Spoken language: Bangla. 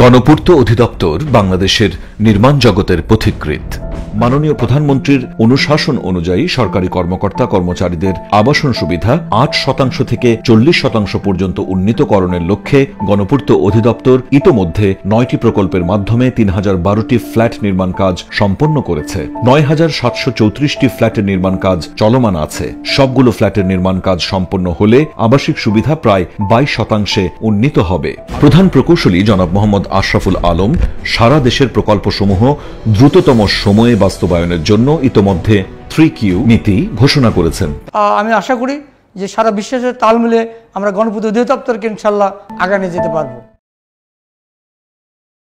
গণপূর্ত অধিদপ্তর বাংলাদেশের নির্মাণ জগতের পথিকৃৎ। মাননীয় প্রধানমন্ত্রীর অনুশাসন অনুযায়ী সরকারি কর্মকর্তা কর্মচারীদের আবাসন সুবিধা আট শতাংশ থেকে চল্লিশ শতাংশ পর্যন্ত উন্নীতকরণের লক্ষ্যে গণপূর্ত অধিদপ্তর ইতোমধ্যে নয়টি প্রকল্পের মাধ্যমে তিন হাজার বারোটি ফ্ল্যাট নির্মাণ কাজ সম্পন্ন করেছে। নয় হাজার সাতশো চৌত্রিশটি ফ্ল্যাটের নির্মাণ কাজ চলমান আছে। সবগুলো ফ্ল্যাটের নির্মাণ কাজ সম্পন্ন হলে আবাসিক সুবিধা প্রায় বাইশ শতাংশে উন্নীত হবে। প্রধান প্রকৌশলী জনাব মোহাম্মদ আশরাফুল আলম, সারা দেশের প্রকল্পসমূহ দ্রুততম সময়ে বাস্তবায়নের জন্য ইতোমধ্যে থ্রি কিউ নীতি ঘোষণা করেছেন। আমি আশা করি যে সারা বিশ্বের তাল মিলে আমরা গণপতি অধিদপ্তরকে ইনশাল্লাহ আগানে যেতে পারব।